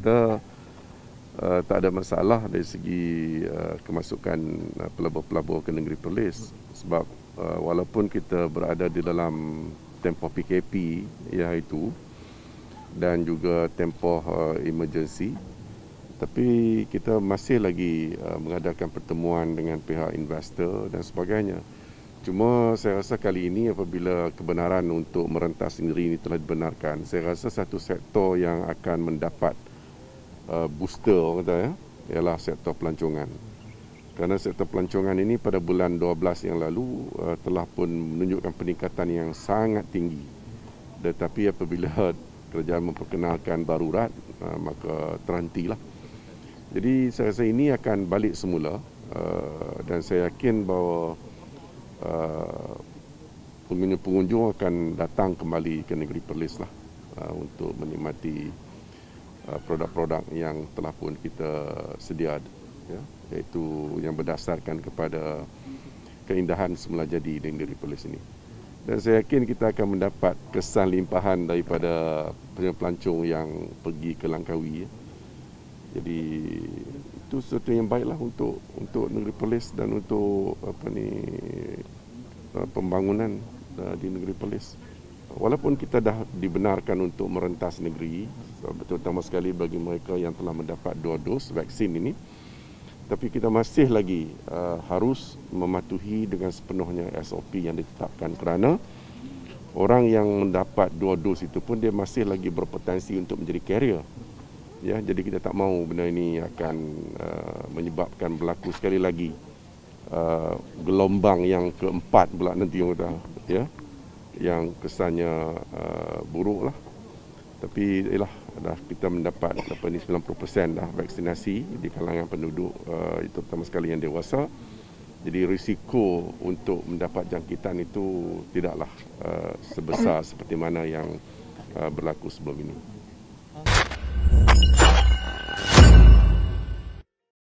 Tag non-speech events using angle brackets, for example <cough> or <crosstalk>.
kita uh, tak ada masalah dari segi uh, kemasukan uh, pelabur-pelabur ke negeri Perlis sebab uh, walaupun kita berada di dalam tempoh PKP iaitu dan juga tempoh uh, emergency tapi kita masih lagi uh, mengadakan pertemuan dengan pihak investor dan sebagainya. Cuma saya rasa kali ini apabila kebenaran untuk merentas sendiri ini telah dibenarkan, saya rasa satu sektor yang akan mendapat uh, booster kata ya, ialah sektor pelancongan. Kerana sektor pelancongan ini pada bulan 12 yang lalu uh, telah pun menunjukkan peningkatan yang sangat tinggi. Tetapi apabila <laughs> kerajaan memperkenalkan darurat, uh, maka terhentilah. Jadi saya rasa ini akan balik semula uh, dan saya yakin bahawa uh, pengunjung-pengunjung akan datang kembali ke negeri Perlis lah uh, untuk menikmati produk-produk yang telah pun kita sedia ya, iaitu yang berdasarkan kepada keindahan semula jadi di negeri Perlis ini. Dan saya yakin kita akan mendapat kesan limpahan daripada pelancong yang pergi ke Langkawi. Ya. Jadi itu sesuatu yang baiklah untuk untuk negeri Perlis dan untuk apa ni uh, pembangunan uh, di negeri Perlis. Walaupun kita dah dibenarkan untuk merentas negeri, terutama sekali bagi mereka yang telah mendapat dua dos vaksin ini, tapi kita masih lagi uh, harus mematuhi dengan sepenuhnya SOP yang ditetapkan. Kerana orang yang mendapat dua dos itu pun dia masih lagi berpotensi untuk menjadi carrier. Ya jadi kita tak mahu benda ini akan uh, menyebabkan berlaku sekali lagi uh, gelombang yang keempat pula nanti kata ya yang kesannya uh, buruk lah tapi ialah dah kita mendapat apa ni 90% dah vaksinasi di kalangan penduduk uh, itu terutama sekali yang dewasa jadi risiko untuk mendapat jangkitan itu tidaklah uh, sebesar seperti mana yang uh, berlaku sebelum ini.